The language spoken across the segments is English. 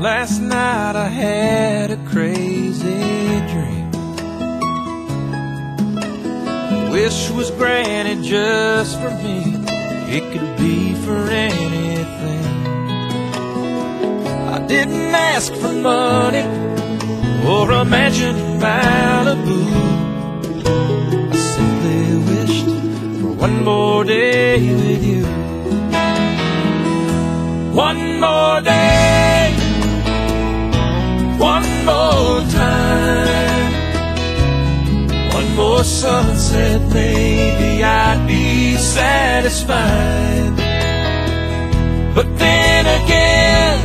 Last night I had a crazy dream. Wish was granted just for me. It could be for anything. I didn't ask for money or a mansion Malibu. I simply wished for one more day with you. One more day, more time, one more sunset, maybe I'd be satisfied. But then again,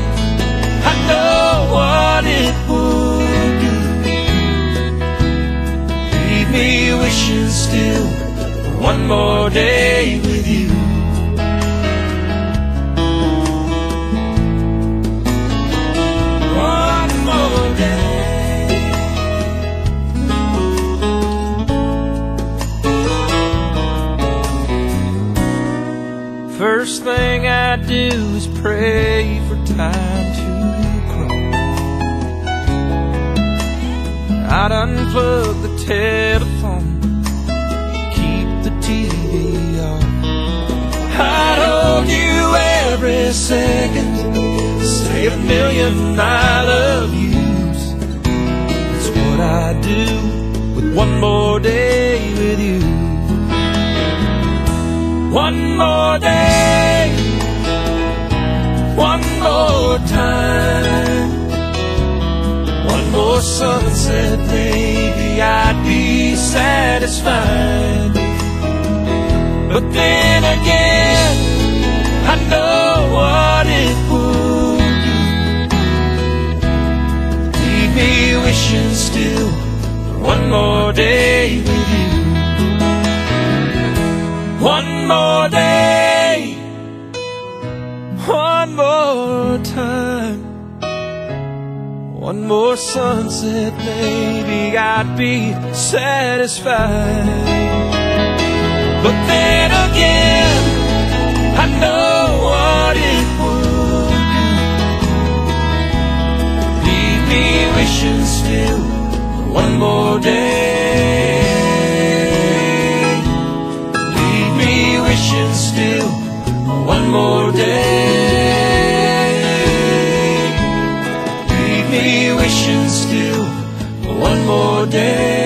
I know what it would do. Leave me wishing still one more day First thing I do is pray for time to grow. I'd unplug the telephone, keep the TV off. I'd hold you every second, say a million I love yous. That's what I do with one more day with you. One more day, one more time, one more sunset, maybe I'd be satisfied. But then again, I know what it would do. Leave me wishing still for one more day with you. One more day, one more time, one more sunset, maybe I'd be satisfied. But then more day. Leave me wishing still one more day.